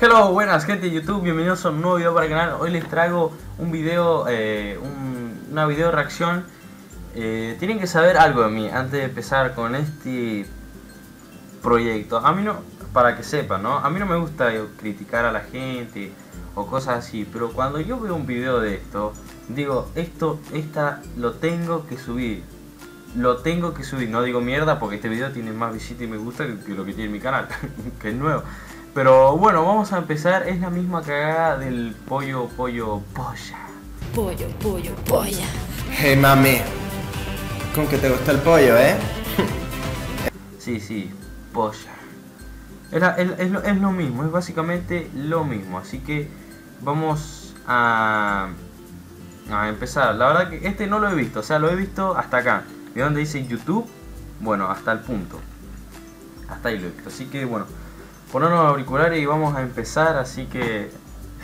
Hello, buenas gente de YouTube, bienvenidos a un nuevo video para el canal. Hoy les traigo un video, eh, un- una video reacción. Eh, tienen que saber algo de mí antes de empezar con este proyecto. A mí no, para que sepan, ¿no? A mí no me gusta eh, criticar a la gente o cosas así, pero cuando yo veo un video de esto, digo, esto, esta lo tengo que subir. Lo tengo que subir, no digo mierda porque este video tiene más visitas y me gusta que, que lo que tiene mi canal, que es nuevo. Pero bueno, vamos a empezar. Es la misma cagada del pollo, pollo, polla. Pollo, pollo, polla. Hey mami, con que te gusta el pollo, ¿eh? Sí, sí, polla. Era- es, es lo, es lo mismo, es básicamente lo mismo. Así que vamos a, a empezar. La verdad que este no lo he visto, o sea, lo he visto hasta acá. ¿Y donde dice YouTube? Bueno, hasta el punto. Hasta ahí lo he visto. Así que bueno, ponernos auriculares y vamos a empezar. Así que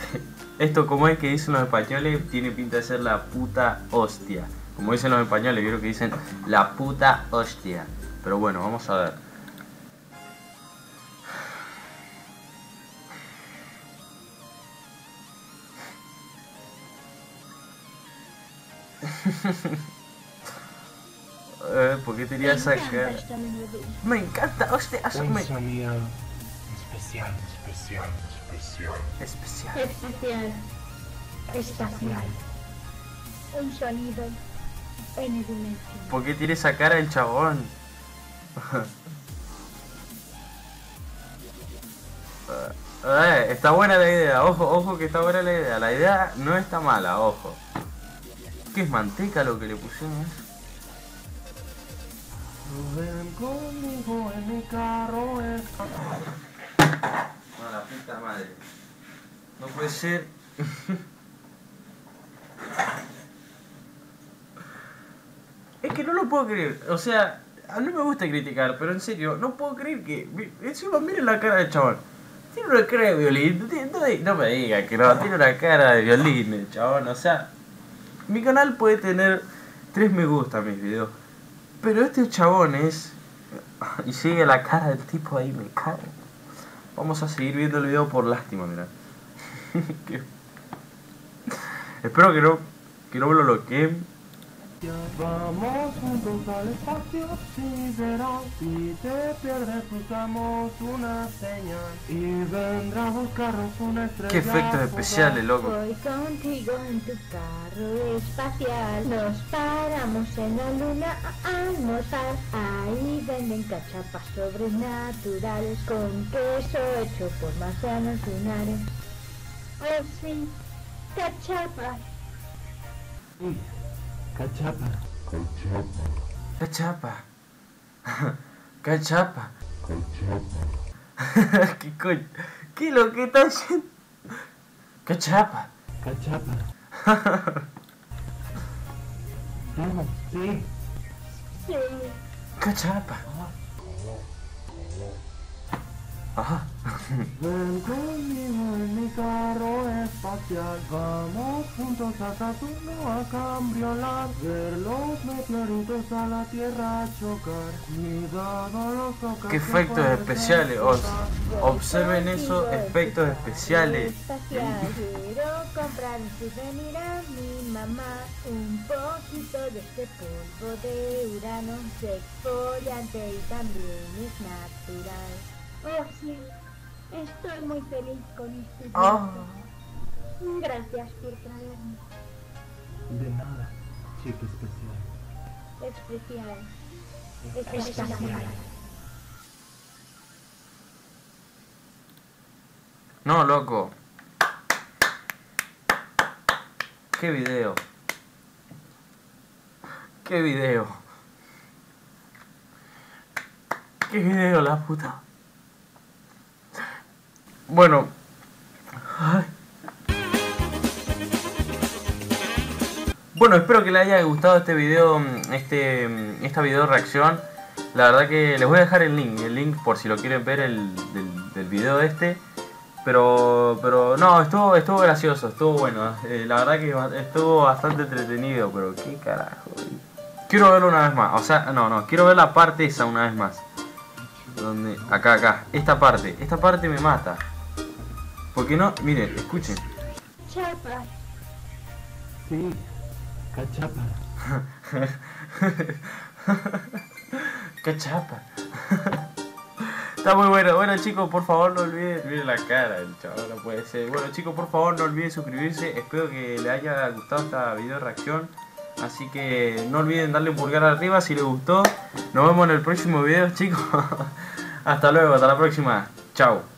esto como es que dicen los españoles, tiene pinta de ser la puta hostia. Como dicen los españoles, vieron que dicen la puta hostia. Pero bueno, vamos a ver. Eh, ¿Por qué te iría a sacar? Me encanta, hostia, Un me... especial, especial, especial. Especial. Espacial. Espacial. Un sonido en el dimensión. ¿Por qué tiene esa cara el chabón? Eh, está buena la idea, ojo, ojo que está buena la idea. La idea no está mala, ojo. ¿Qué es manteca lo que le pusieron? Ven conmigo en mi carro. Puta madre. No puede ser. Es que no lo puedo creer. O sea, a mí me gusta criticar, pero en serio, no puedo creer que. Encima, miren la cara del chabón. Tiene una cara de violín. No, me- no me diga que no, tiene una cara de violín el chabón. O sea, mi canal puede tener 3 me gusta mis videos. Pero este chabón es. Y sigue la cara del tipo ahí, me cago. Vamos a seguir viendo el video por lástima, mira. Espero que no, que no me lo bloqueen. Vamos juntos al espacio sideral Si te pierdes buscamos una señal Y vendrá a buscarnos una estrella Qué efectos especiales, loco Voy contigo en tu carro espacial. Nos paramos en la luna a almorzar. Ahí venden cachapas sobrenaturales con queso hecho por marcianos lunares. Oh sí, cachapas. Cachapa. Cachapa Cachapa ¿Qué coño? ¿Qué lo que está haciendo? Cachapa Cachapa. Cachapa Ajá Ven conmigo en mi carro espacial. Vamos juntos a Saturno a cambriolar. Ver los meteoritos a la Tierra chocar. Cuidado los toques. Qué que efectos especiales os-. Observen esos efectos especiales Espacial. Quiero comprar un souvenir a mi mamá. Un poquito de este polvo de Urano. Es exfoliante y también es natural. Oh, sí. Estoy muy feliz con este viaje. Gracias por traerme. De nada, chico especial. Especial. Espacial. No, loco Qué video Qué video Qué video la puta Bueno. Bueno, espero que les haya gustado este video, este, esta video reacción. La verdad que les voy a dejar el link, el link por si lo quieren ver el, del, del video este. Pero, pero no, estuvo, estuvo gracioso, estuvo bueno. eh, la verdad que estuvo bastante entretenido, pero qué carajo. Quiero verlo una vez más, o sea, no, no, quiero ver la parte esa una vez más. Donde, acá, acá, esta parte, esta parte me mata. Porque no, miren, escuchen. Chapa. Sí, cachapa. Cachapa. Está muy bueno. Bueno chicos, por favor no olviden. Miren la cara del chaval, no puede ser. Bueno chicos, por favor no olviden suscribirse. Espero que les haya gustado esta video reacción. Así que no olviden darle un pulgar arriba si les gustó. Nos vemos en el próximo video chicos. hasta luego, hasta la próxima. Chao.